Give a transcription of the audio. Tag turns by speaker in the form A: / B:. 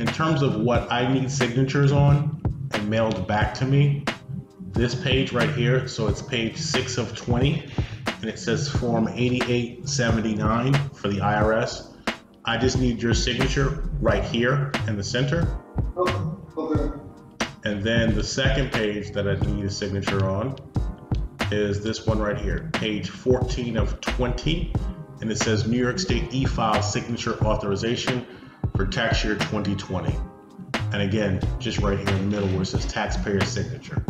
A: in terms of what I need signatures on and mailed back to me, this page right here, so it's page six of 20, and it says Form 8879 for the IRS. I just need your signature right here in the center.
B: Okay, okay.
A: And then the second page that I need a signature on is this one right here, page 14 of 20. And it says New York State e-file signature authorization for tax year 2020. And again, just right here in the middle where it says taxpayer signature.